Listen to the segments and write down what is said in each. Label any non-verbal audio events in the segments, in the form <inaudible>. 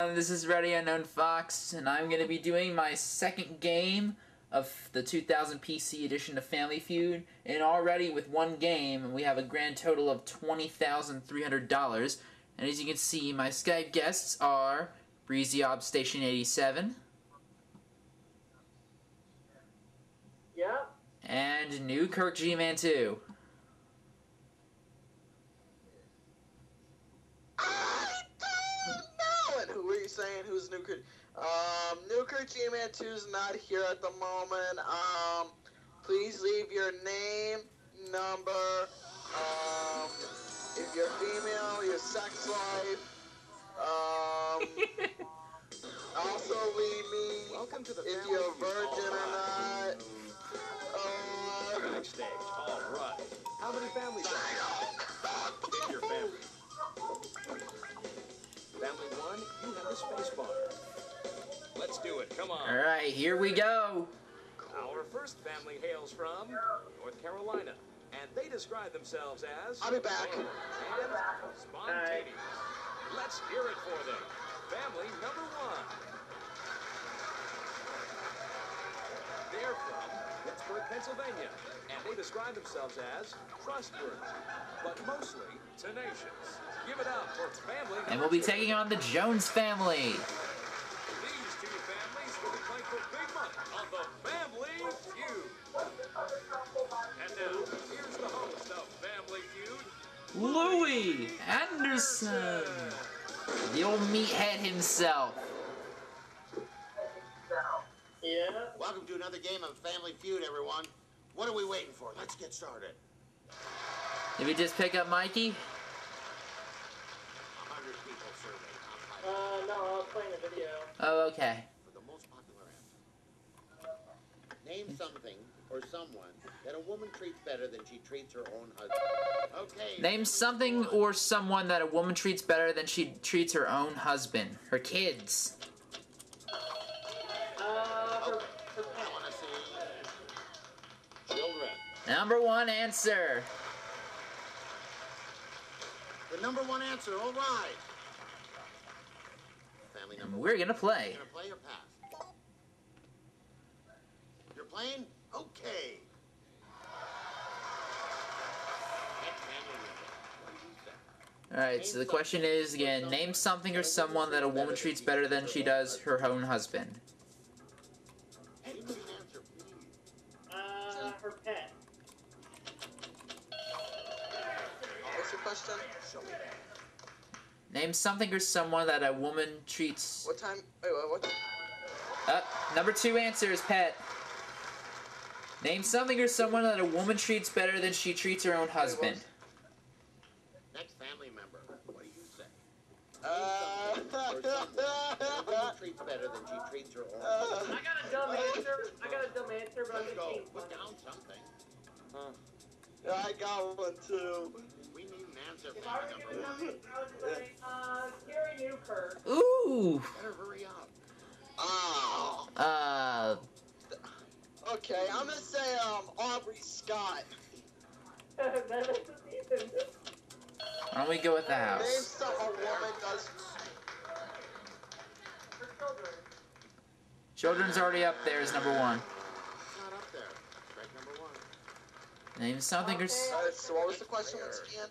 Um, This is Ready Unknown Fox, and I'm going to be doing my second game of the 2000 PC edition of Family Feud. And already with one game, we have a grand total of $20,300. And as you can see, my Skype guests are Breezy Ob Station 87 Yep. and New Kirk G-Man 2. I don't know it. Who are you saying? Who's Nuker? Um, Nuker G-Man 2's not here at the moment. Um, please leave your name, number, um, if you're female, your sex life. Um, <laughs> also leave me Welcome to the if you're a feud. virgin or not. Uh, Backstage. All right. How many families the space bar. Let's do it. Come on. Alright, here we go. Our first family hails from North Carolina, and they describe themselves as I'll be back. fun and spontaneous. Let's hear it for them. Family number one. They're from Pittsburgh, Pennsylvania, and they describe themselves as trustworthy, but mostly tenacious. Give it up for family. And we'll be taking on the Jones family. These two families will be playing for big money on the Family Feud. And now, here's the host of Family Feud, Louie Anderson. The old meathead himself. Yeah. Welcome to another game of Family Feud, everyone. What are we waiting for? Let's get started. Did we just pick up Mikey? A hundred people surveyed. top five Uh, no, I was playing the video. Oh, okay. for the most popular. Name something or someone that a woman treats better than she treats her own husband. Okay. Name something or someone that a woman treats better than she treats her own husband. Her kids. Uh, for, Okay. for I pet. want to see children. Number one answer. The number one answer. All right. And we're gonna play. gonna play or pass? You're playing? Okay. Next family member. What do you say? Alright, so the question is again name something or someone that a woman treats better than she does her own husband. Name something or someone that a woman treats. What time? Wait, what? what? Uh, number two answer is pet. Name something or someone that a woman treats better than she treats her own husband. Next family member. What do you say? Uh, Name something or someone that a woman treats better than she treats her own husband. I got a dumb answer. I got a dumb answer, but I'm Let's just go. Put down something. I got one too. We need an answer, If I family were given number one. something, I would say, uh, Gary Newkirk. Ooh. Better hurry up. Oh. Uh. Okay, I'm gonna say um Aubrey Scott. <laughs> that isn't even. Why don't we go with the Name house? a woman does. For children. Children's already up there as number one. It's not up there. Strike number one. Name something or s- Uh, so what was the question once again?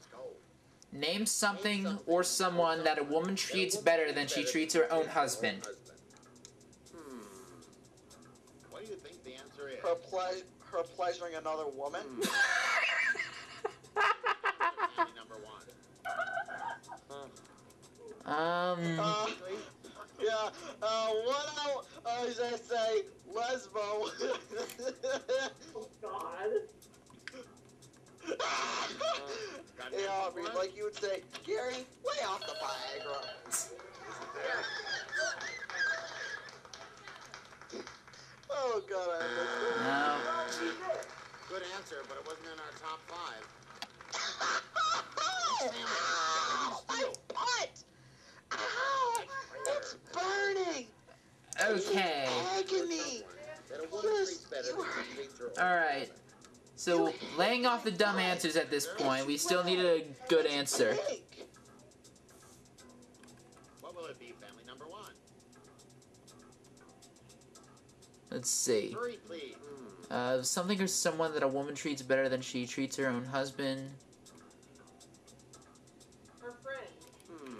Name something or someone that a woman treats better than she treats her own husband. Hmm. What do you think the answer is? Her ple- her pleasuring another woman. Number one. Um. <laughs> Uh, yeah. Uh, what I uh, was gonna say lesbo. <laughs> Oh, God. Hey Aubrey, like you would say, Gary, lay off the Viagra. Oh God, I missed it. No. Good answer, but it wasn't in our top five. Ow, my butt! Ow! It's burning! Okay. Agony! That a woman Yes, treats better so, laying off the dumb answers at this point, we still need a good answer. What will it be, family number one? Let's see. Uh, something or someone that a woman treats better than she treats her own husband. Her friend. Hmm.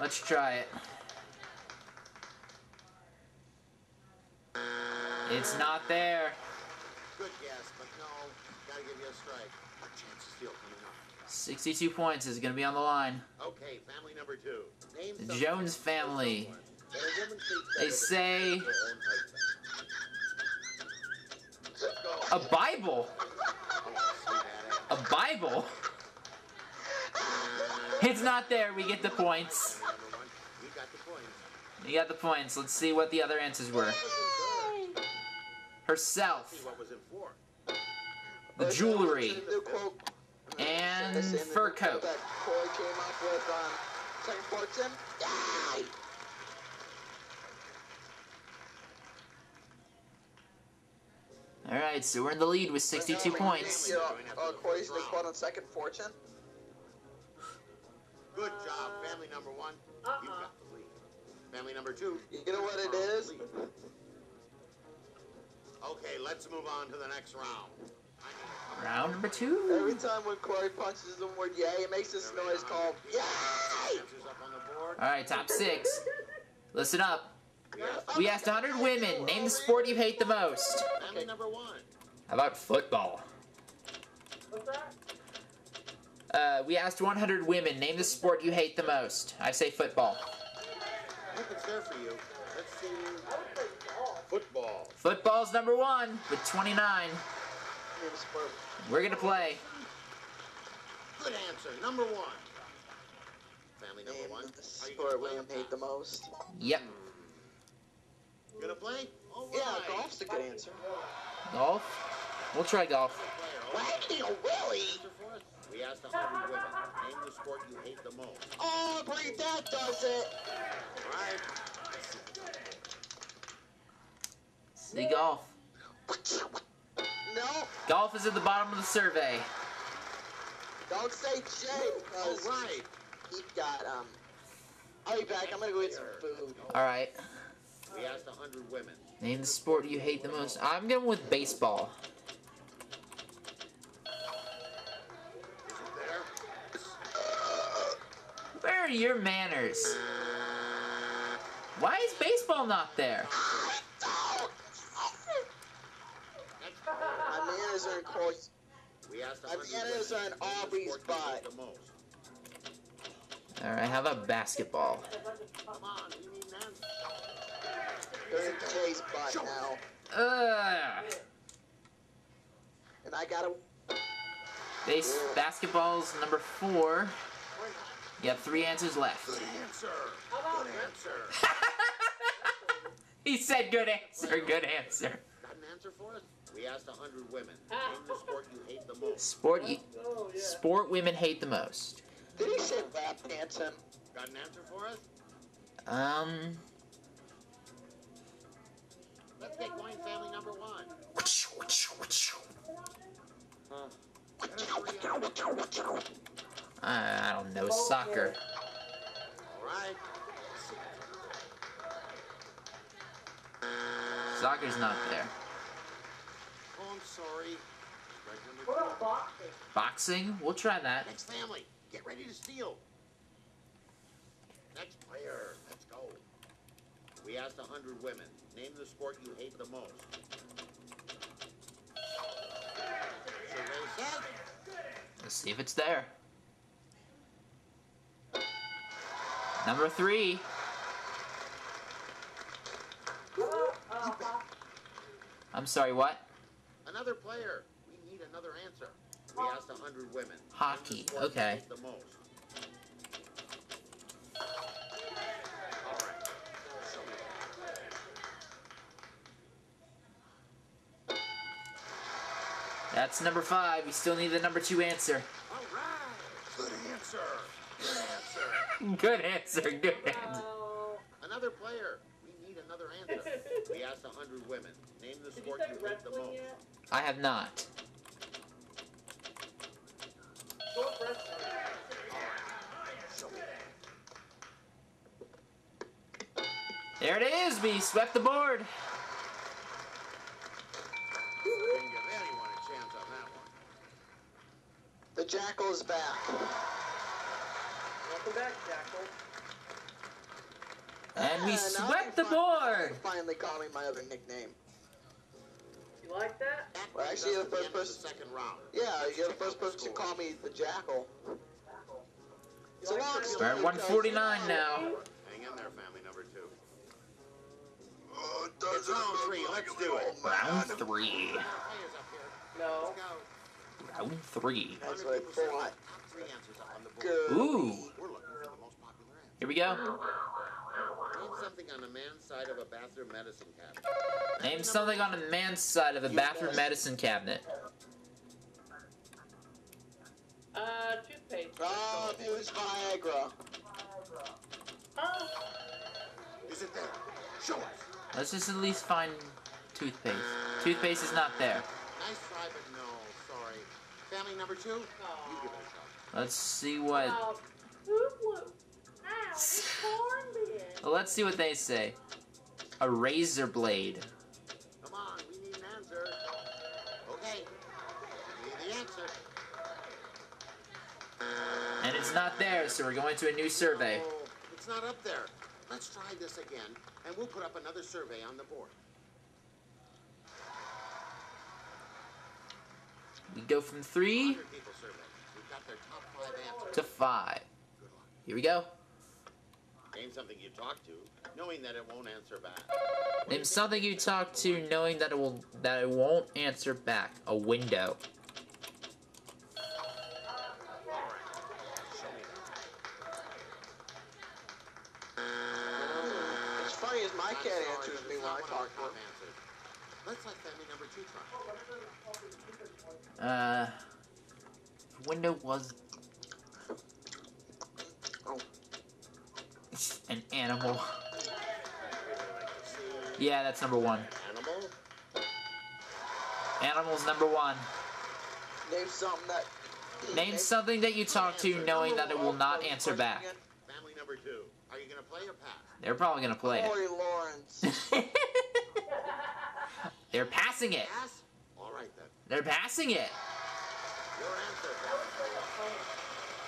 Let's try it. It's not there. Good guess, but no. Gotta give you a strike. Our chance is still coming up. 62 points is going to be on the line. Okay, family number two. Name The Jones family. someone that a woman treats They say- she treats her own husband. Let's go. A Bible. A Bible. It's not there. We get the points. Family number one. You got the points. You got the points. Let's see what the other answers were. Herself, what was in fourth. the jewelry, The new quote. and The same fur coat. That Corey came up with on Second Fortune. Yay! All right, so we're in the lead with 62 points. You know, uh, Corey's new quote on Second Fortune. Good job, family number one. You Uh-uh. got the lead. Family number two. You know what it is? Okay, let's move on to the next round. Round number two. Every time when Corey punches the word yay, it makes this noise called yay! Answers up on the board. All right, top six. Listen up. We asked 100 women. Name the sport you hate the most. family number one. How about football? What's that? Uh, we asked 100 women. Name the sport you hate the most. I say football. Look, it's there for you. Let's see. Football. Football's number one with 29. We're gonna play. Good answer. Number one. Family number Name one. the sport gonna William or hate the most. Yep. You gonna play? All right. Yeah, golf's a good answer. Golf. We'll try golf. Player, all right. Wagging a willy! Answer for us. We asked 100 women. Name the sport you hate the most. Oh, I believe that does it! All right. See golf. No, Golf is at the bottom of the survey. don't say Jay All because right. he got um. I'll be back. I'm gonna go get some food. All right. We asked 100 women. Name the sport you hate the most. I'm going with baseball. There? Where are your manners? Why is baseball not there? Next My manners are in Corey's. We asked My 100 manners women. Are in Name the Aubrey's sport you hate butt. All right. How about basketball? Come on, we need an answer. They're in Jay's butt now, Ugh. and I gotta. Base basketball's number four. You have three answers left. Good answer. Good answer. <laughs> he said good answer. Good answer. Got an answer for us? We asked 100 women. Name the sport you hate the most. Sport you, Oh, yeah. sport women hate the most. Did he say lap dancing? Got an answer for us? Um. Let's get going, family number one. Huh. I don't know soccer. All right. Soccer's not there. Oh, I'm sorry. What about boxing? Boxing. We'll try that. Next family, get ready to steal. Next player, let's go. We asked a 100 women. Name the sport you hate the most. Let's see if it's there. Number three. Uh, I'm sorry. What? Another player. We need another answer. We asked 100 women. Hockey, okay. The most. All right. Show me. That's number five. We still need the number two answer. All right. Good answer. Good answer. <laughs> Good answer. Good answer. <laughs> Another player. We need another answer. We asked 100 women. Name the Did you sport you hate the most. yet? I have not. Go with wrestling. Show me. There it is. We swept the board. Didn't give anyone a chance on that one. The jackal is back. Welcome back, Jackal. And we swept the board. Finally call me my other nickname. You like that? That Well, brings actually, us the first end of the person- second round. Yeah, Let's you're the first out the person to call me the jackal. You So like long, that? Slim, We're at 149 now. Hang in there, family number two. It's round three. Let's do it. Round three. Players up here. No. Round three. That's what I thought. three answers on the board. Good. Ooh. We're looking for the most popular answer. Here we go. Name something on the man's side of a bathroom medicine cabinet. Name something on the man's side of the bathroom medicine cabinet. Uh, toothpaste. Ah, it was Viagra. Oh, Is it there? Show us. Let's just at least find toothpaste. Toothpaste is not there. Nice try, but no. Sorry. Family number two, you give it a shot. Let's see what. uh, poop loop. Ow, it's cornbread. Well, let's see what they say. A razor blade. Come on, we need an answer. Okay. We need the answer. And it's not there, so we're going to a new survey. Oh, it's not up there. Let's try this again, and we'll put up another survey on the board. We go from three 100 people surveyed. We've got their top five answers. to five. Here we go. Name something you talk to, knowing that it won't answer back. Name something you talk to knowing that it will that it won't answer back. A window. Show. It's funny as my I'm cat sorry, answers me when I talk to top her. Let's let family number two try. Uh, window was an animal. Like to see Yeah, that's number one. Animal. Animal's number one. Name something that. Name something that you talk to knowing that it will not answer back. Family number two. Are you gonna play or pass? They're probably gonna play Corey Lawrence. <laughs> They're passing it. Pass. All right then. They're passing it. Your answer.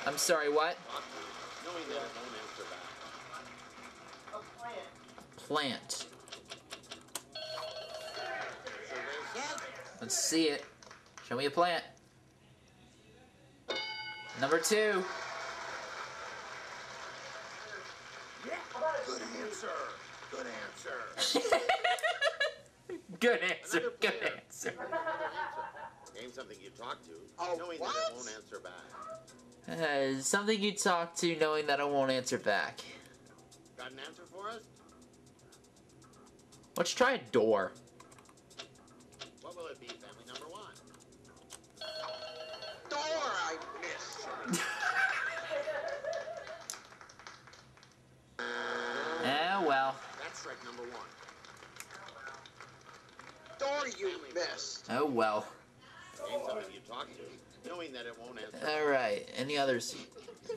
I'm sorry, what? Talk to, knowing that it won't answer back. Plant. Let's see it. Show me a plant. Number two. good answer. Good answer. <laughs> Good answer. Good answer. <laughs> Name something you talk to, Oh, knowing what? that it won't answer back. Uh, something you talk to knowing that it won't answer back. Got an answer for us? Let's try a door. What will it be, family number one? Door I missed. Eh, well. That's strike number one. Door you missed. Oh, well. Name something you talk to, knowing that it won't answer. Alright, any others?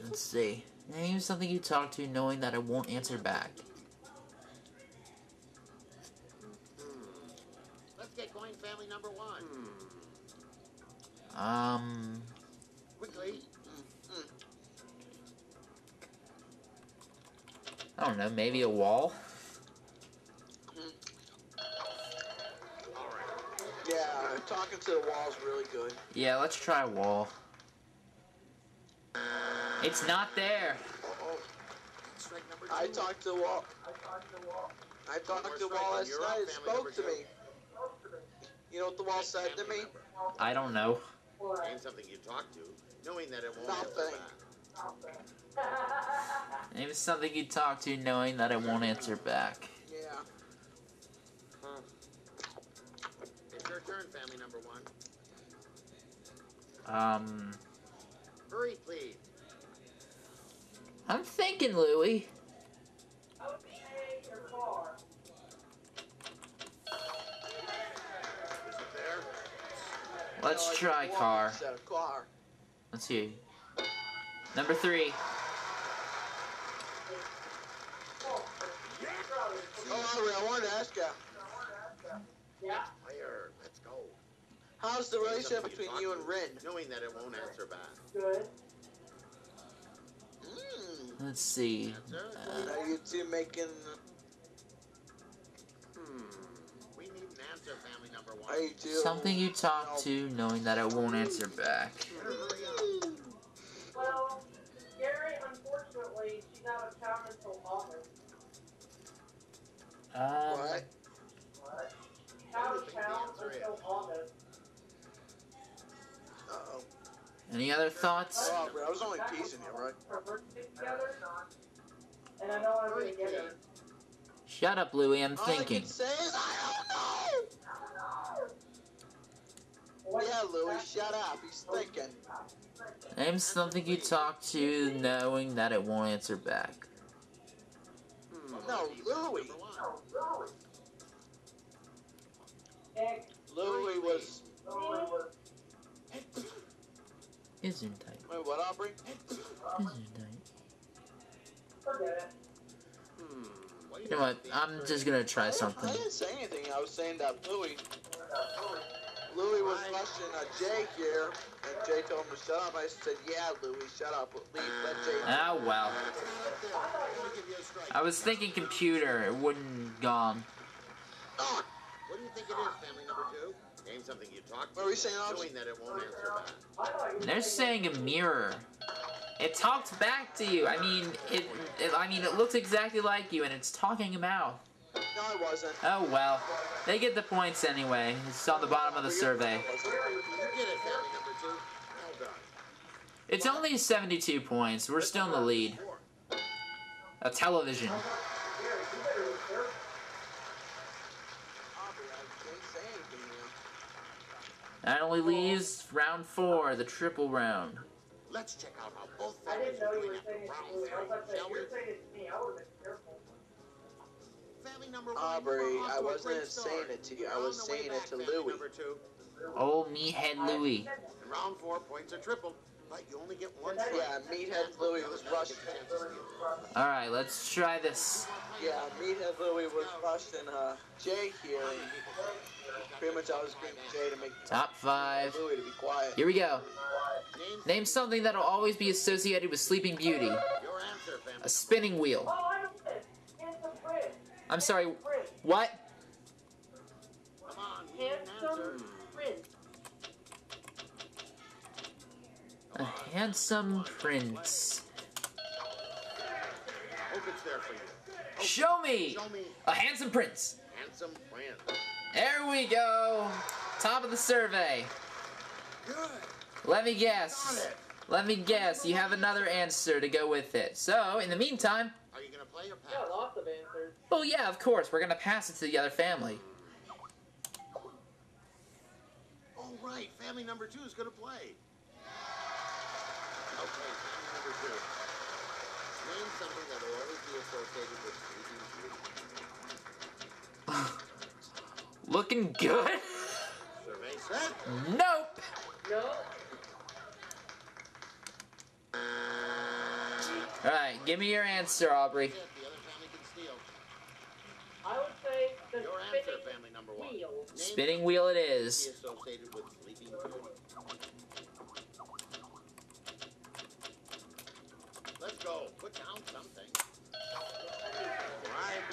Let's see. Name something you talk to knowing that it won't answer back. Um. Quickly. I don't know, maybe a wall? Yeah, talking to the wall's really good. Yeah, let's try a wall. It's not there. Oh, Strike number two. I talked to the wall. I talked to the wall last You're up, night. It spoke to me. You know what the wall said to me? I don't know. Name something you talk to, knowing that it won't answer Nothing. back. Name something you talk to knowing that it won't answer back. Yeah. It's your turn, family number one. Um. Hurry, please. I'm thinking, Louie. Let's No, try car. car. Let's see. Number three. Oh, I want to ask ya. Yeah. Fire. Let's go. How's the relationship between you and Rin? Knowing that it won't answer back. Good. Hmm. Let's see. Uh, Are you two making? Something you talk to, knowing that it won't answer back. Better hurry up. Well, Gary, unfortunately, she's out of town until August. Um, What? She's out of town until August. Uh oh. any other thoughts? Oh, I was only teasing you, right? Her birthday together. And I know I'm gonna get her. Shut up, Louie. I'm I thinking. Louis, shut up. He's thinking. Name something you talk to, knowing that it won't answer back. Hmm. No, Louis. Louis was. Isn't tight. Wait, what, Aubrey? Isn't tight. Hmm. You know what? I'm just gonna try something. I didn't say anything. I was saying that Louis. Louis was rushing uh, Jay here, and Jay told him to shut up. I said, "Yeah, Louis, shut up. Leave, let Jay." Ah, well. It's not up there. I'm gonna give you a strike. I was thinking computer. It wouldn't gone. Ah, What do you think it is, family number two? Name something you talk to. What were you saying, Knowing that it won't answer back. I thought you were They're saying a mirror. It talks back to you. I mean, it, it. I mean, it looks exactly like you, and it's talking about. No, I wasn't. Oh well. They get the points anyway. It's on the bottom of the survey. You get it, family number two. Well done. It's only 72 points. We're still in the lead. A television. Aubrey, I didn't say anything. to you. That only leaves round four, the triple round. Let's check out how both families are doing were after saying it to round me. I was about to three, shall we? Number one, Aubrey, I wasn't saying it to you. I was on the way saying it to family Louis. Number two. Old meathead Louie. In round four, points are tripled, but you only get one strike. Yeah, meathead Louis was rushing. All right, let's try this. Yeah, Meathead Louis was rushing uh, Jay here, and pretty much I was screaming Jay to make Top five. Louis to be quiet. Here we go. Name, Name something that'll always be associated with Sleeping Beauty. your answer. A spinning wheel. I'm sorry. Prince. What? Come on, you need an answer. Handsome Prince. A handsome prince. Hope it's there for you. Show me Show me a handsome prince. handsome prince. There we go. Top of the survey. Good. Let me guess. Let me guess. You have another answer to go with it. So, in the meantime, Are you gonna play or pass? Got lots of answers. well, yeah, of course, we're gonna pass it to the other family. Oh, right. Family number two is going to play. Okay, family number two. Name something that will always be associated with sleeping beauty. <laughs> Looking good? Survey set. Nope. No. All right, give me your answer, Aubrey. That's it. The other family can steal. I would say the Your answer, spinning family number one. wheel. Name Spinning wheel it be is. associated with sleeping beauty. Let's go. Put down something. Right.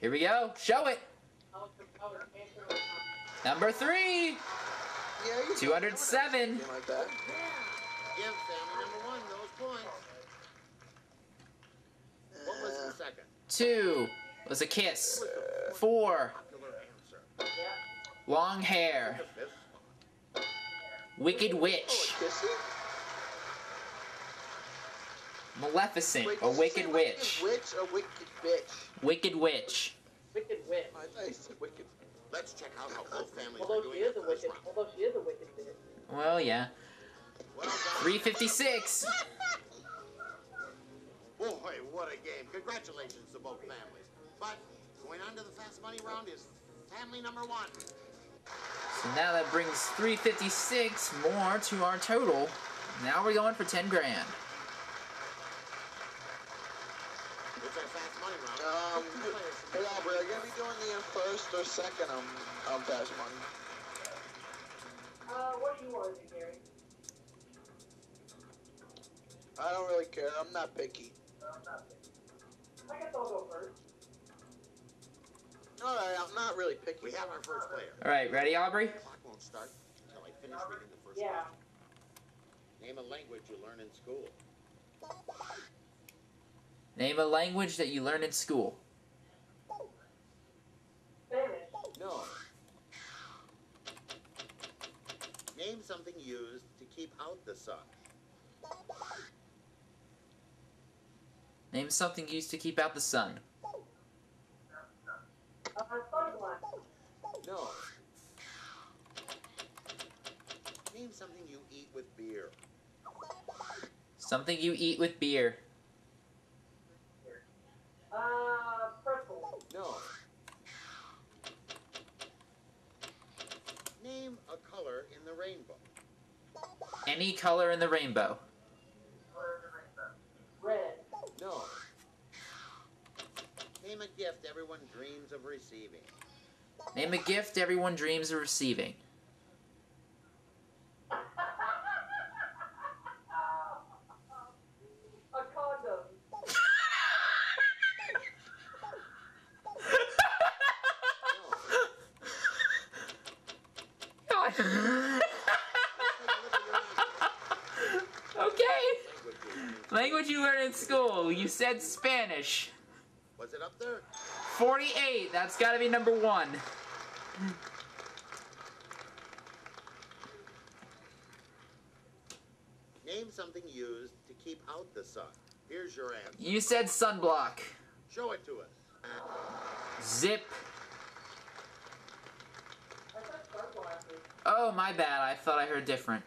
Here we go. Show it. I was, I was answering Number three. Yeah, 207. Like that. Give family number one those points. What was Uh, the second? Two was a kiss. Four, Popular answer. Yeah. long hair. The fifth spot. Wicked witch. Maleficent. Wait, A wicked witch. Wicked witch or wicked bitch? Wicked witch. Wicked witch. I thought you said wicked. Let's check out how both families are doing she is a wicked, although she is a wicked bitch. Well, yeah. 356. <laughs> Boy, what a game. Congratulations to both families. But going on to the fast money round is family number one. So now that brings 356 more to our total. Now we're going for 10 grand. It's our fast money round. Um, Two players from hey each Aubrey, are you gonna be doing the first or second um, um fast money? Uh, what do you want to do, Gary? I don't really care. I'm not picky. I guess I'll go first. All right, I'm not really picky. We have our first player. All right, ready, Aubrey? Clock won't start until I finish reading the first Yeah. question. Name a language you learn in school. Name a language that you learn in school. Spanish. No. Name something used to keep out the sun. Name something used to keep out the sun. Uh. No. Name something you eat with beer. Something you eat with beer. Uh. No. Name a color in the rainbow. Any color in the rainbow. Red. No. Name a gift everyone dreams of receiving. Name a gift everyone dreams of receiving. A condom. No. Take a look at your answer. okay. Language you learn Language you learn in school. You said Spanish. Was it up there? 48. That's got to be number one. Name something used to keep out the sun. Here's your answer. You said sunblock. Show it to us. Zip. I said sunglasses. Oh, my bad. I thought I heard different.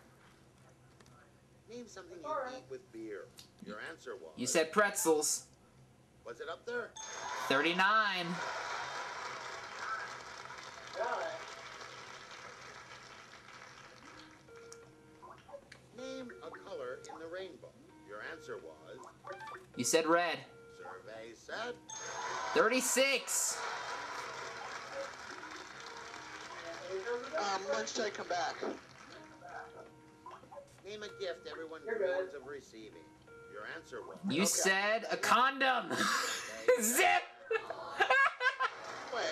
Name something you eat with beer. Your answer was. You said pretzels. Was it up there? 39. Got it. Name a color in the rainbow. Your answer was. You said red. Survey said. 36. Um, when should I come back? Name a gift everyone You're dreams of receiving. Your answer was. You Okay. said a condom. <laughs> <laughs> Zip. Wait.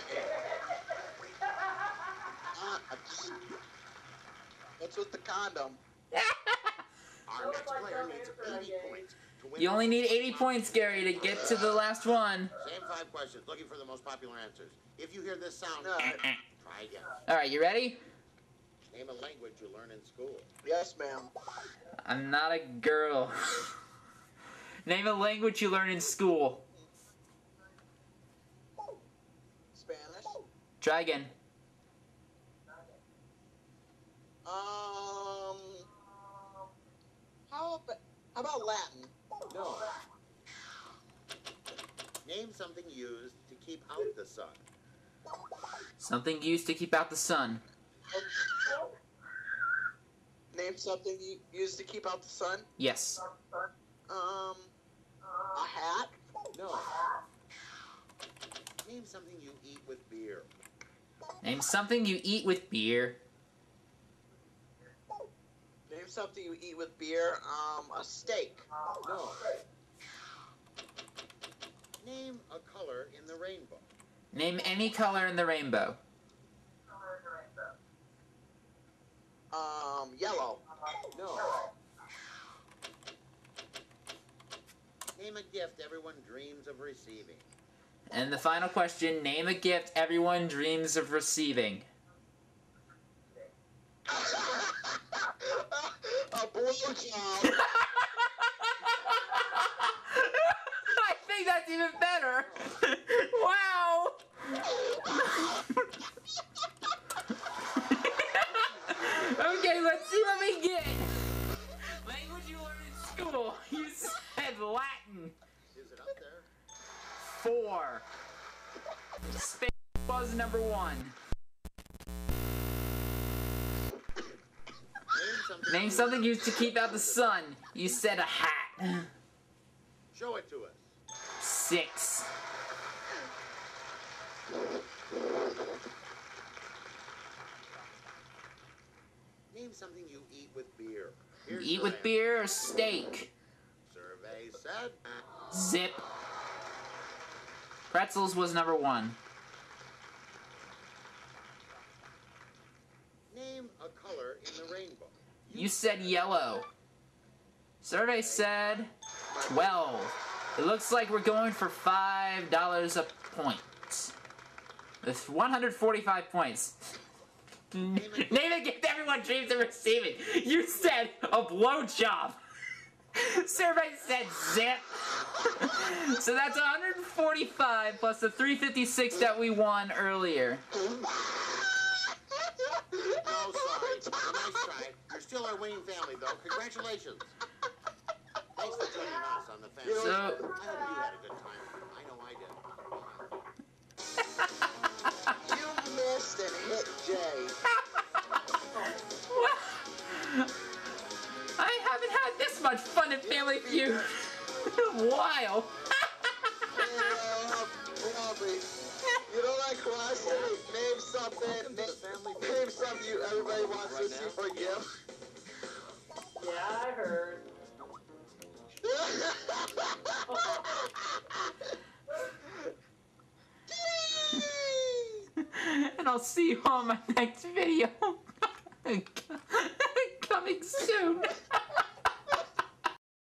What's with the condom? <laughs> Our next player needs 80 points you only need 80 points, Gary, to get to the last one. Same five questions, looking for the most popular answers. If you hear this sound, No. try again. All right, you ready? Name a language you learn in school. Yes, ma'am. I'm not a girl. Name a language you learn in school. Spanish. Try again. Um. How about how about Latin? No. Name something used to keep out the sun. Something used to keep out the sun. Name something used to keep out the sun. Yes. Um. No. Name something you eat with beer. Name something you eat with beer. Name something you eat with beer. Um. A steak. No. Name a color in the rainbow. Name any color in the rainbow. Um. Yellow. No. Name a gift everyone dreams of receiving. And the final question name a gift everyone dreams of receiving. Used to keep out the sun. You said a hat. Show it to us. six. Name something you eat with beer. Here's Eat with answer. beer or steak? Survey said. Zip. Pretzels was number one. Name a color in the rainbow. You said yellow. Survey said 12. It looks like we're going for $5 a point. With 145 points. <laughs> Name a gift everyone dreams of receiving. You said a blowjob. <laughs> Survey said zip. <laughs> so that's 145 plus the 356 that we won earlier. Oh, sorry. Nice try. You're still our winning family, though. Congratulations. <laughs> Thanks for joining us on the family. So- I hope you had a good time. I know I did. You missed and hit Jay. I haven't had this much fun in Family Feud in a while. Yeah, Robbie. You know that question? Name something. Name, name something you everybody wants to see for you. Yeah, I heard. <laughs> and I'll see you on my next video. <laughs> Coming soon. <laughs>